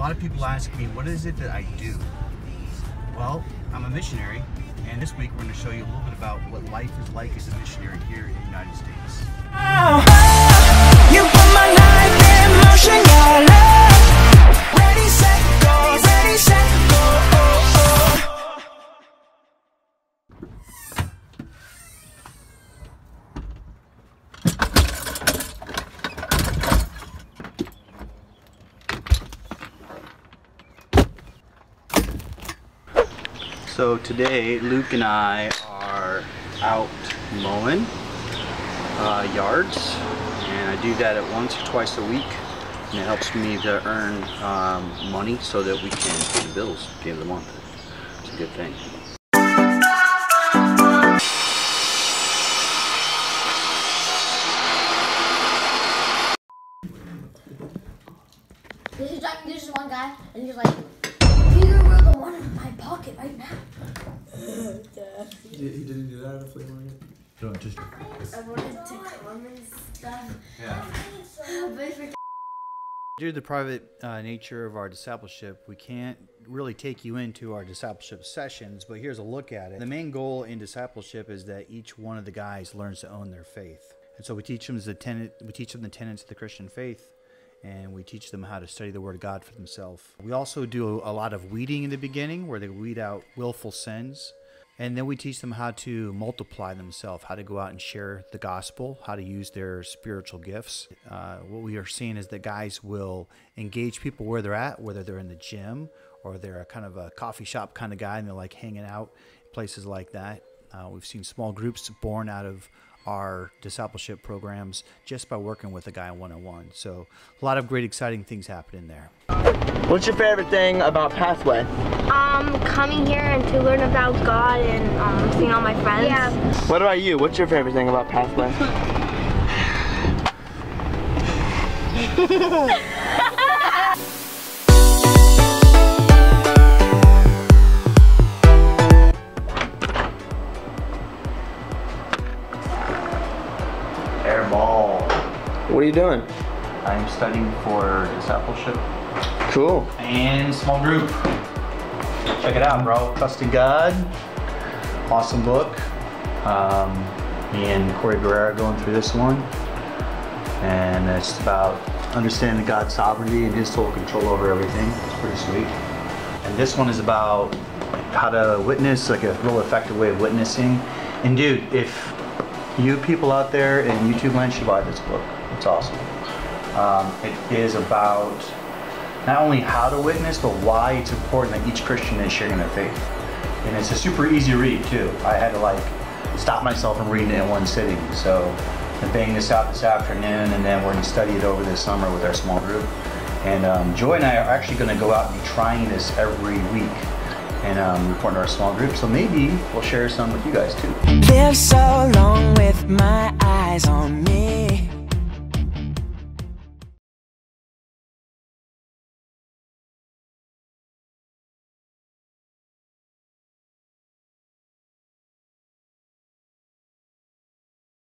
lot of people ask me, what is it that I do? Well, I'm a missionary, and this week we're going to show you a little bit about what life is like as a missionary here in the United States. You put my life in motion. Ready, set, go, ready, set, go. Oh, oh. So today, Luke and I are out mowing uh, yards, and I do that at once or twice a week, and it helps me to earn um, money so that we can pay the bills at the end of the month. It's a good thing. This is one guy, and he's like, He, he didn't do that at a flea market. Don't just. I wanted to come and stuff. Yeah. But Due to the private uh, nature of our discipleship, we can't really take you into our discipleship sessions, but here's a look at it. The main goal in discipleship is that each one of the guys learns to own their faith. And so we teach them the tenet, we teach them the tenets of the Christian faith, and we teach them how to study the Word of God for themselves. We also do a lot of weeding in the beginning, where they weed out willful sins. And then we teach them how to multiply themselves, how to go out and share the gospel, how to use their spiritual gifts. Uh, what we are seeing is that guys will engage people where they're at, whether they're in the gym or they're a kind of a coffee shop kind of guy and they're like hanging out places like that. Uh, we've seen small groups born out of our discipleship programs just by working with a guy one on one. So, a lot of great, exciting things happening there. What's your favorite thing about Pathway? Um, coming here and to learn about God and um, seeing all my friends. Yeah. What about you? What's your favorite thing about Pathway? Airball. What are you doing? I'm studying for discipleship Cool. and small group. Check it out, bro. Trust in God. Awesome book. Um, me and Corey Guerrero going through this one. And it's about understanding God's sovereignty and His total control over everything. It's pretty sweet. And this one is about how to witness, like a real effective way of witnessing. And dude, if you people out there in YouTube land should buy this book, it's awesome. Um, it is about not only how to witness, but why it's important that each Christian is sharing their faith. And it's a super easy read too. I had to like stop myself from reading it in one sitting. So I'm bang this out this afternoon, and then we're gonna study it over this summer with our small group. And um, Joy and I are actually gonna go out and be trying this every week and um, report to our small group. So maybe we'll share some with you guys too. Live so long with my eyes on me.